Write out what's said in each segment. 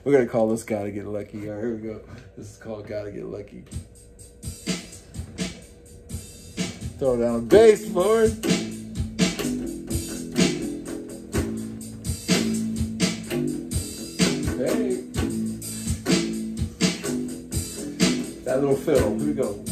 We're gonna call this "Gotta Get Lucky." All right, here we go. This is called "Gotta Get Lucky." Throw down bass it. Hey, that little fiddle. Here we go.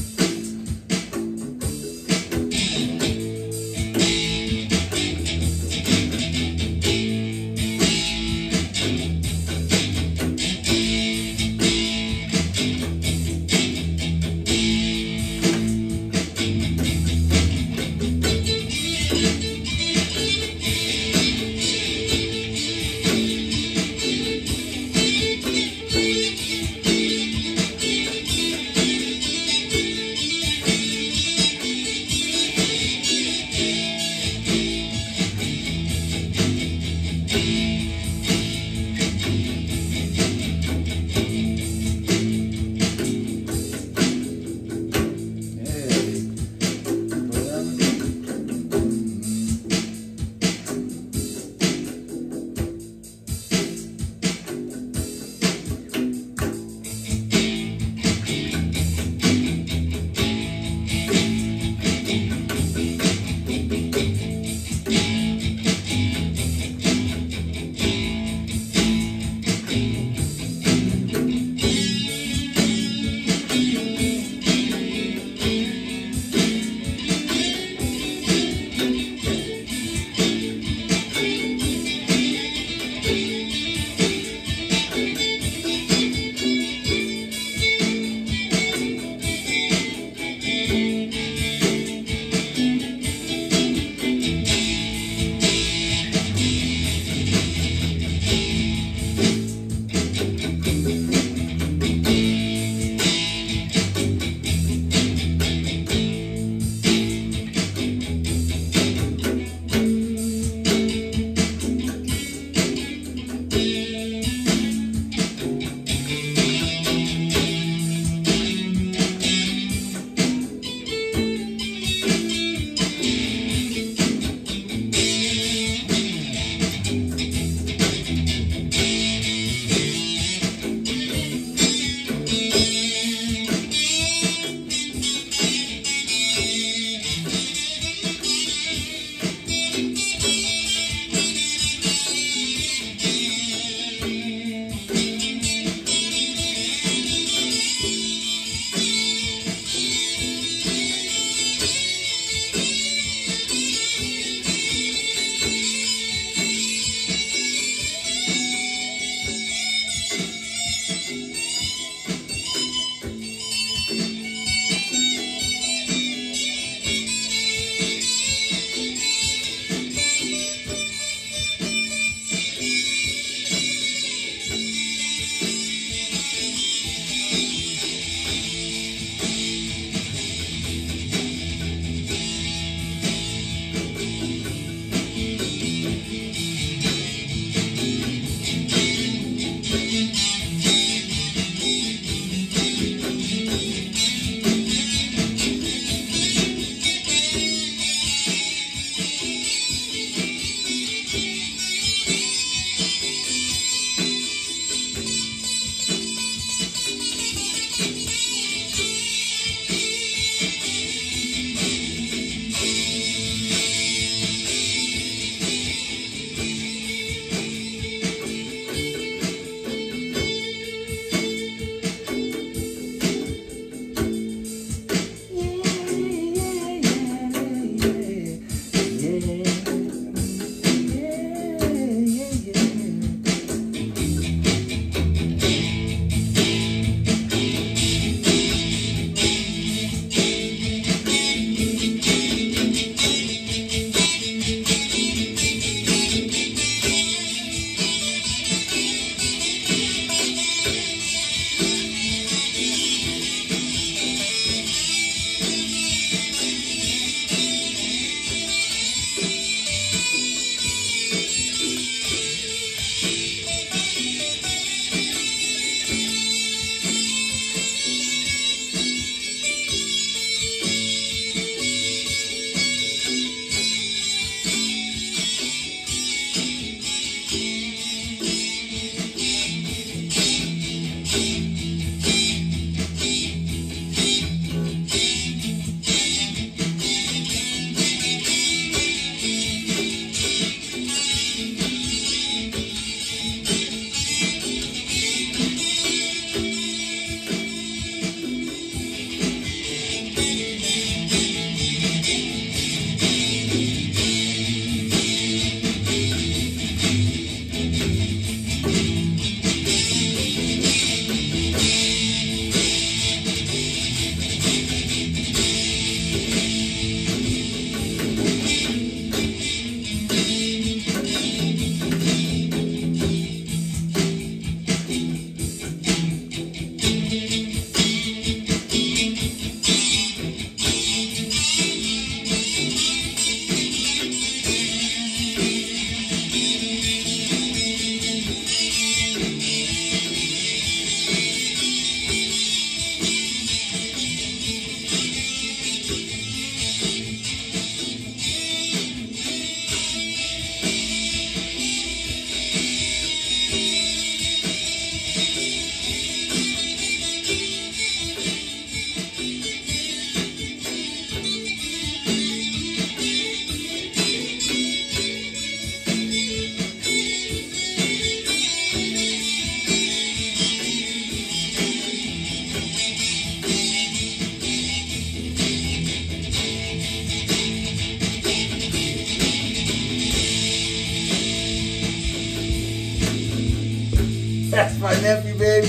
That's my nephew, baby.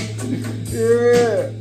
Yeah.